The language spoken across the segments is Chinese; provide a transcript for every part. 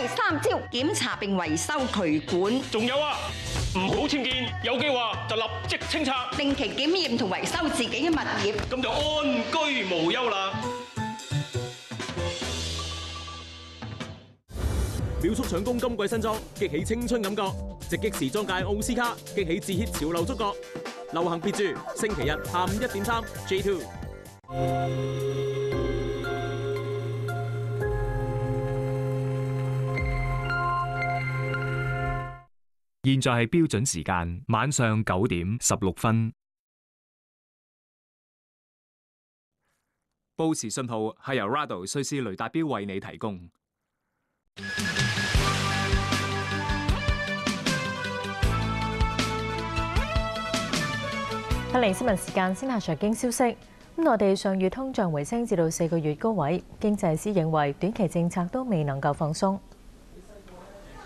第三招，檢查並維修渠管，仲有啊，唔好僭建，有機話就立即清拆，定期檢驗同維修自己嘅物業。咁就安居無憂啦。秒速搶攻今季新裝，激起青春感覺；直擊時裝界奧斯卡，激起自 hit 潮流觸覺。流行別注，星期日下午一點三，J Two。現在係標準時間，晚上九點十六分。報時信號係由 Rado 瑞士雷達標為你提供。睇嚟新聞時間先下財經消息。咁內地上月通脹回升至到四個月高位，經濟師認為短期政策都未能夠放鬆。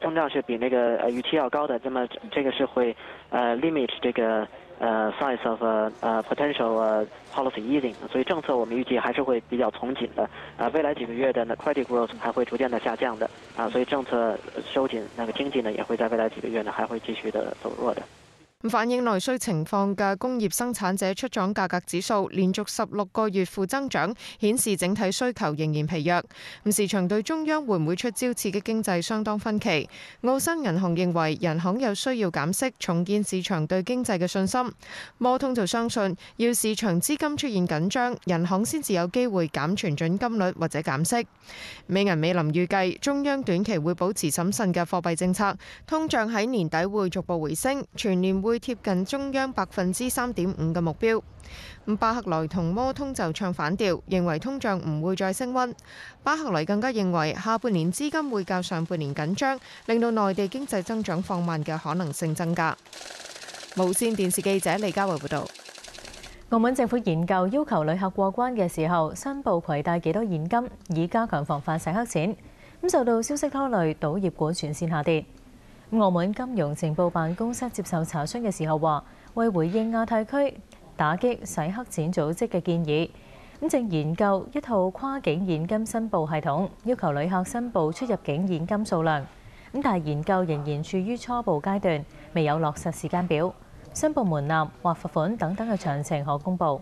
通胀是比那个呃预期要高的，那么这个是会呃 limit 这个呃 size of 呃 potential policy easing，所以政策我们预计还是会比较从紧的。啊，未来几个月的 credit growth 还会逐渐的下降的。啊，所以政策收紧，那个经济呢也会在未来几个月呢还会继续的走弱的。反映內需情況嘅工業生產者出廠價格指數連續十六個月負增長，顯示整體需求仍然疲弱。咁市場對中央會唔會出招刺激經濟相當分歧。澳新銀行認為人行有需要減息，重建市場對經濟嘅信心。摩通就相信要市場資金出現緊張，人行先至有機會減存準金率或者減息。美銀美林預計中央短期會保持審慎嘅貨幣政策，通脹喺年底會逐步回升，全年会貼近中央百分之三點五嘅目標。咁巴克萊同摩通就唱反調，認為通脹唔會再升溫。巴克萊更加認為下半年資金會較上半年緊張，令到內地經濟增長放慢嘅可能性增加。無線電視記者李嘉維報導。澳門政府研究要求旅客過關嘅時候申報攜帶幾多現金，以加強防範洗黑錢。咁受到消息拖累，賭業股全線下跌。澳門金融情報辦公室接受查詢嘅時候話，為回應亞太區打擊洗黑錢組織嘅建議，咁正研究一套跨境現金申報系統，要求旅客申報出入境現金數量。咁但係研究仍然處於初步階段，未有落實時間表。申報門檻或罰款等等嘅詳情可公佈。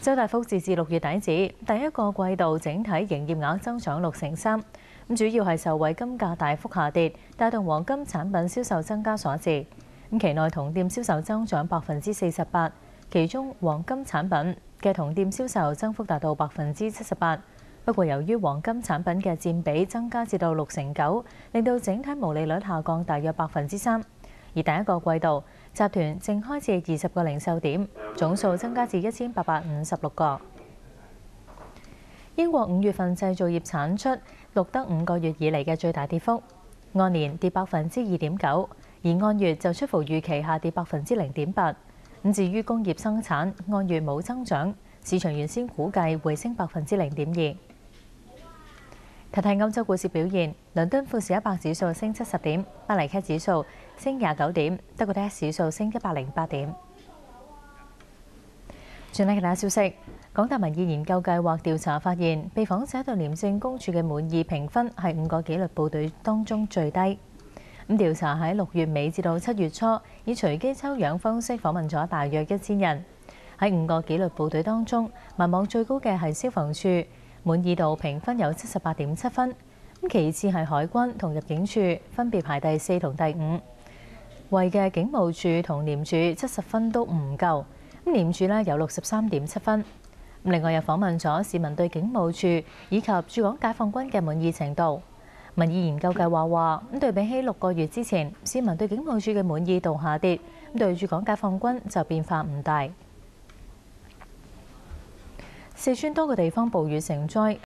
周大福截至六月底止，第一個季度整體營業額增長六成三，咁主要係受惠金價大幅下跌，帶動黃金產品銷售增加所致。咁期內同店銷售增長百分之四十八，其中黃金產品嘅同店銷售增幅達到百分之七十八。不過由於黃金產品嘅佔比增加至到六成九，令到整體毛利率下降大約百分之三。而第一個季度，集團正開設二十個零售點，總數增加至一千八百五十六個。英國五月份製造業產出錄得五個月以嚟嘅最大跌幅，按年跌百分之二點九，而按月就出乎預期下跌百分之零點八。咁至於工業生產按月冇增長，市場原先估計回升百分之零點二。睇睇歐洲股市表現，倫敦富時一百指數升七十點，巴黎期指數升廿九點，德國 DAX 指數升一百零八點。轉睇其他消息，港大民意研究計劃調查發現，被訪者對廉政公署嘅滿意評分係五個紀律部隊當中最低。咁調查喺六月尾至到七月初，以隨機抽樣方式訪問咗大約一千人。喺五個紀律部隊當中，民望最高嘅係消防處。滿意度評分有七十八點七分，咁其次係海軍同入境處分別排第四同第五，為嘅警務處同廉署七十分都唔夠，咁廉署呢有六十三點七分。另外又訪問咗市民對警務處以及駐港解放軍嘅滿意程度。民意研究計劃話，咁對比起六個月之前，市民對警務處嘅滿意度下跌，咁對駐港解放軍就變化唔大。四川多個地方暴雨成災。